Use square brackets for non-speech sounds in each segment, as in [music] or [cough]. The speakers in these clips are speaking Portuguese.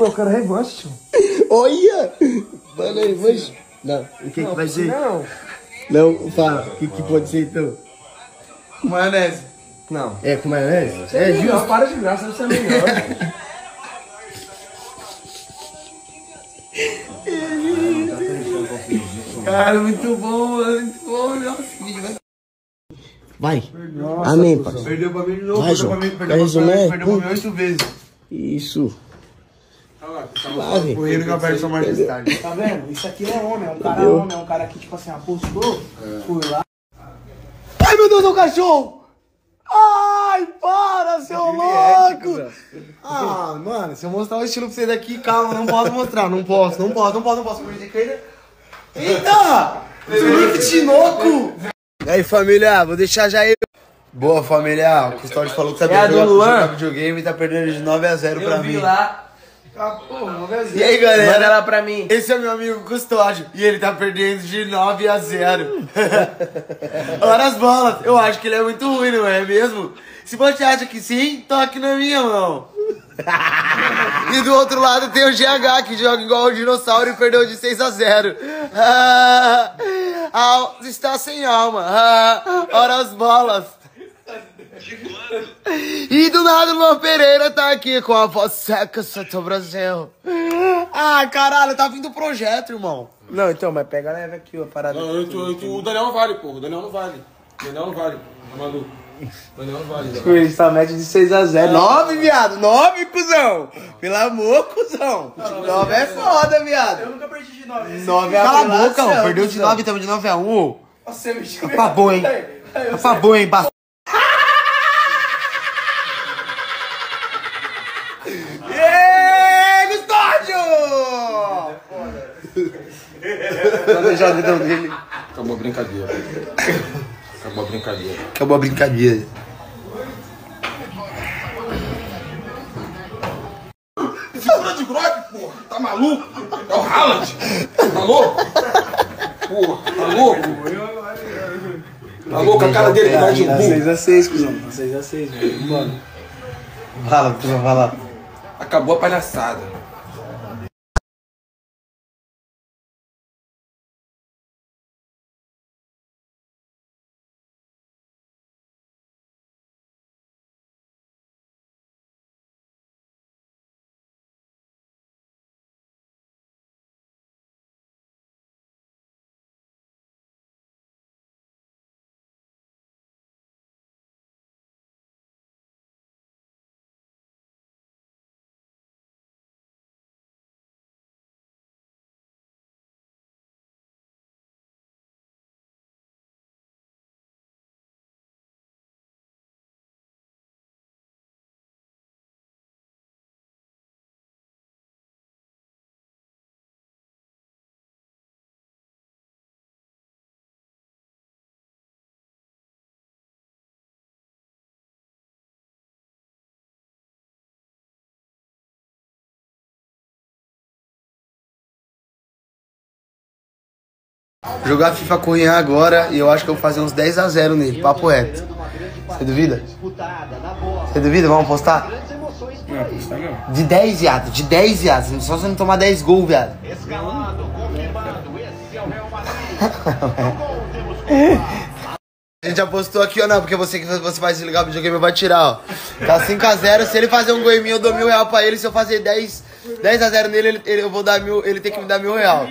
Pô, eu quero revanche, tio. Olha! Mano, aí, mas... Não, o que que vai ser? Não. Não, fala. O que que pode ser, então? Maionese. Não. É com maionese? Você É é justo. para de graça, você é melhor. [laughs] Cara, muito bom, mano. Muito bom. Nossa, que vídeo vai... Vai. Amém, pai. Perdeu pra mim de novo, Vai, perdeu pra João. mim, Vai perdeu pra mim, resumir? perdeu pra mim oito vezes. Isso. Olha lá, Vai. correndo com a Berson Majestade. Tá vendo? Isso aqui é homem, é um cara homem, é um cara que, tipo assim, apostou, foi lá. Ai, meu Deus, é um cachorro! Ai, para, seu louco! Ah, mano, se eu mostrar o estilo pra vocês aqui, calma, não posso mostrar, não posso, não posso, não posso, não posso. Eita! Felipe Tinoco! E aí, família, vou deixar já eu. Boa, família, o Custódio falou que tá É a do jogar, Luan? jogar videogame e tá perdendo de 9 a 0 pra mim. lá. E aí, Manda galera? ela pra mim. Esse é meu amigo Custódio e ele tá perdendo de 9 a 0. [laughs] Ora as bolas, eu acho que ele é muito ruim, não é mesmo? Se você acha que sim, toque na minha mão. [laughs] e do outro lado tem o GH que joga igual o dinossauro e perdeu de 6 a 0. Ah, [laughs] ah, está sem alma. Ah, ora as bolas. E do nada o Luan Pereira tá aqui com a voz seca, Santo Brasil. Ah, caralho, tá vindo o projeto, irmão. Não, então, mas pega leve aqui, a parada. Não, eu eu tô- o Daniel não vale, pô. O Daniel não vale. O Daniel não vale. Tá maluco? O Daniel não vale. O Luiz tá média de 6x0. 9, viado. 9, cuzão. Pelo amor, cuzão. 9 é foda, viado. Eu nunca perdi de 9. 9 é Cala a boca, ó. Perdeu de cuzão. 9, estamos de 9 a 1. ô. Você me chama. Tá bom, hein? Tá bom, hein, bastante. Ê, Custódio! Vou deixar o dedão dele. Acabou a brincadeira. Acabou a brincadeira. Acabou a brincadeira. Figura de Grock, porra. Tá maluco? É o Haaland. Tá louco? Porra, tá louco? Tá louco? A cara dele tá de um Tá burro. 6x6, cuzão. Tá 6x6, velho. Mano. Fala, tu vai falar. Acabou a palhaçada. Jogar FIFA com o Ian agora e eu acho que eu vou fazer uns 10 a 0 nele, papo reto. Você duvida? Você duvida? Vamos apostar? De 10, viado, de 10, viado. Só se não tomar 10 gols, viado. [laughs] A gente apostou aqui, ó, não, porque você que você vai desligar o videogame vai tirar, ó. Tá 5x0. Se ele fazer um gol em mim, eu dou mil real pra ele. Se eu fazer 10, 10 a 0 nele, ele, ele- eu vou dar mil, ele tem que me dar mil real.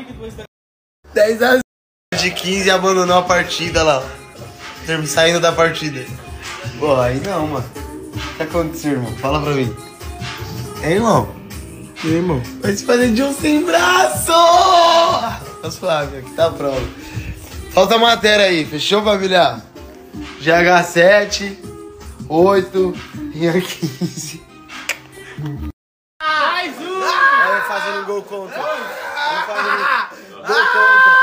10 a 0 de 15 abandonou a partida lá. Saindo da partida. Pô, aí não, mano. O que aconteceu, irmão? Fala pra mim. É, irmão? E aí, irmão? Vai se fazer de um sem braço! Tá suave, aqui tá a prova. Falta matéria aí, fechou, família? GH7, 8 e 15. Mais um! Vai fazendo gol contra. Vai fazendo gol contra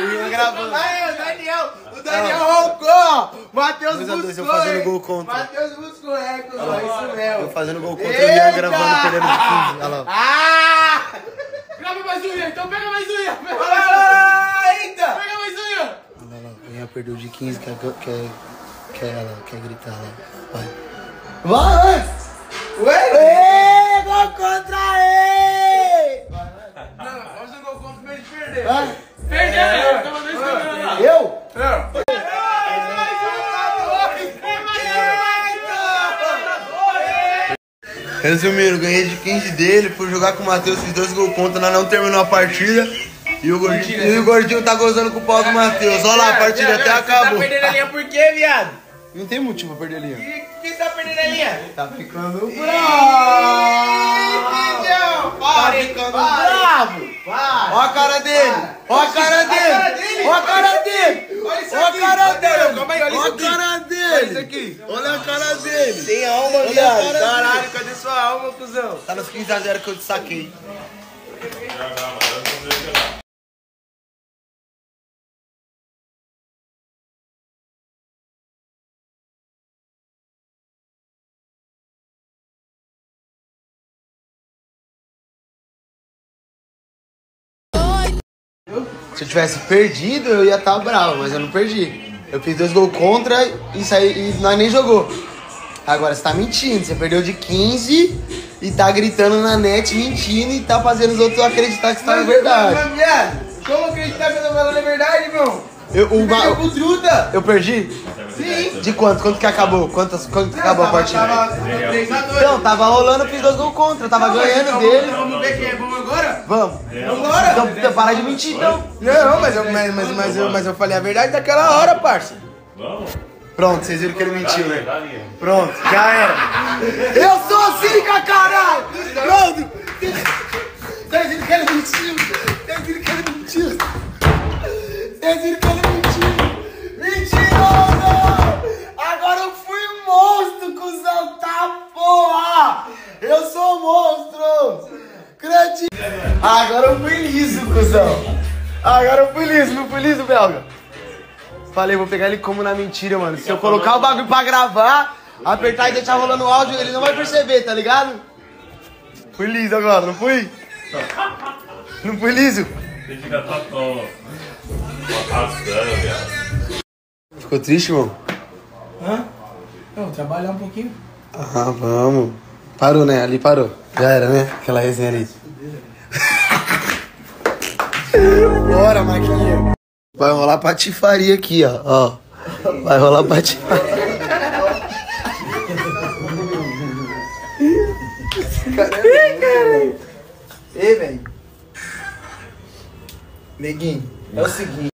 menino tá gravando. Aí, o Daniel, o tá. Daniel roncou. Matheus buscou. 2 eu fazendo gol contra. Matheus buscou, é, que ah, isso mesmo. Eu fazendo gol contra Eita. o Ian gravando perdendo de 15. Olha lá. Ah! Grava mais um, Ian. Então pega mais um, Ian. Pega mais um, Pega mais um, Ian. Olha lá, o Ian perdeu de 15, quer, quer, quer, quer gritar né? lá. Vai. Vai, Ué! Ué! Gol contra ele! Não, vamos jogar o contra pra ele perder. Vai. Resumindo, ganhei de 15 dele, fui jogar com o Matheus, fiz dois gols contra, nós não terminou a partida. E o Gordinho, e o Gordinho tá gozando com o pau do Matheus. Olha lá, a partida até Tá acabou. perdendo a linha por quê, viado? Não tem motivo pra perder a linha. Por que você tá perdendo a linha? Tá ficando Não, Tá ficando bravo! Ó a cara dele! Ó a cara dele! Ó a cara dele! Olha isso Ó a cara dele! calma aí, olha Ó a cara dele! Olha a cara dele! Tem alma, Olha a viado. cara Caralho, dele. cadê sua alma, cuzão? Tá nos 15 a 0 que eu te saquei. Se eu tivesse perdido, eu ia estar bravo, mas eu não perdi. Eu fiz dois gols contra e, saí, e nós nem jogou. Agora você tá mentindo, você perdeu de 15 e tá gritando na net, mentindo e tá fazendo os outros acreditar que você tá na verdade. Mas, viado, como acreditar que eu tô falando a verdade, irmão? Eu, o, Perdeu pro Truta. eu perdi? Sim. De quanto? Quanto que acabou? Quantas, quanto que acabou a partida? Tava 3 a 2. Então, tava rolando, fiz dois gols contra, tava ganhando dele. Vamos ver quem é bom agora? Vamos. Vambora. Então, então para de mentir, então. Não, mas eu, mas, mas, mas, eu, mas eu falei a verdade daquela hora, parça. Vamos. Pronto, vocês viram que ele mentiu, né? Linha. Pronto, já era. Eu sou Círica, caralho! Pronto! Vocês viram que ele mentiu? Vocês viram que ele mentiu? Vocês viram que Agora eu fui liso, não fui liso, belga? Falei, vou pegar ele como na mentira, mano. Se eu colocar o bagulho pra gravar, apertar e deixar rolando o áudio, ele não vai perceber, tá ligado? Fui liso agora, não fui? Não fui liso? Totó. Arrastando, viado. Ficou triste, irmão? Hã? Não, trabalhar um pouquinho. Ah, vamos. Parou, né? Ali parou. Já era, né? Aquela resenha ali. Bora, Marquinhos. Vai rolar patifaria aqui, ó. ó. Vai rolar patifaria. Ei, velho. Neguinho, é o seguinte.